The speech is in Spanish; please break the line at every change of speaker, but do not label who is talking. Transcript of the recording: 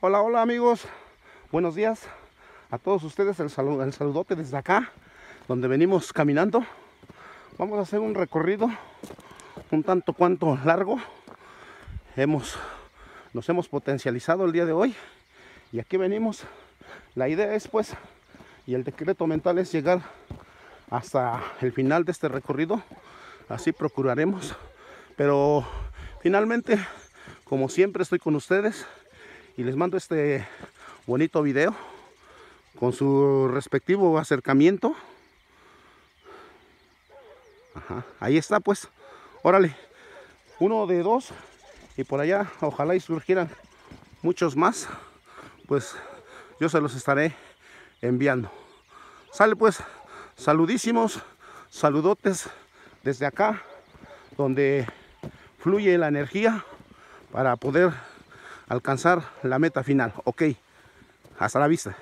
Hola, hola amigos, buenos días a todos ustedes, el, el saludote desde acá, donde venimos caminando. Vamos a hacer un recorrido un tanto cuanto largo. Hemos, nos hemos potencializado el día de hoy y aquí venimos. La idea es pues, y el decreto mental es llegar hasta el final de este recorrido. Así procuraremos. Pero finalmente, como siempre, estoy con ustedes y les mando este bonito video con su respectivo acercamiento. ahí está pues. Órale. Uno de dos. Y por allá ojalá y surgieran muchos más. Pues yo se los estaré enviando. Sale pues. Saludísimos. Saludotes desde acá. Donde fluye la energía para poder alcanzar la meta final. Ok, hasta la vista.